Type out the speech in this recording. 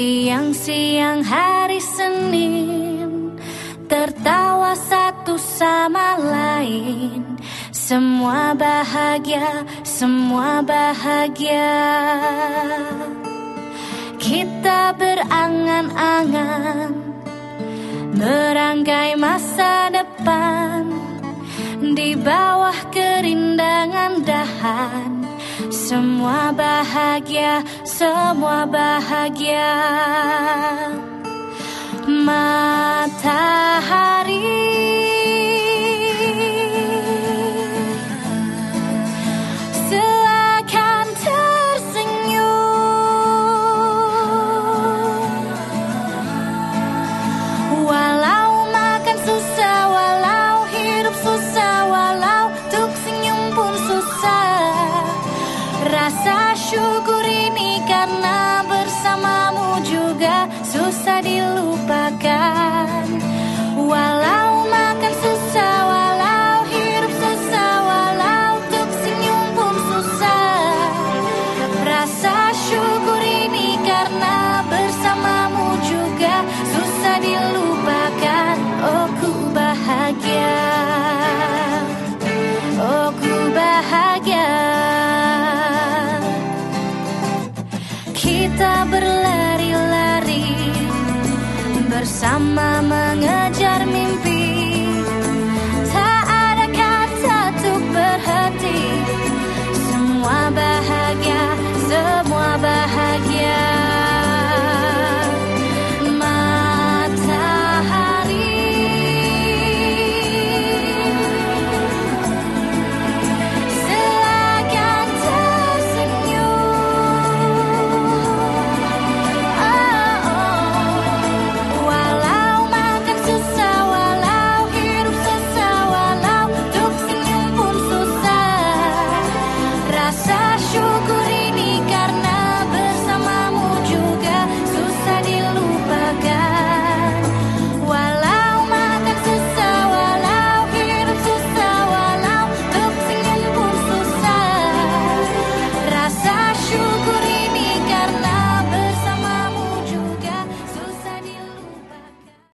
Siang-siang hari Senin Tertawa satu sama lain. Semua bahagia, semua bahagia. Kita berangan-angan Merangkai masa depan. Di bawah kerindangan dahan semua bahagia, semua bahagia. Matahari got so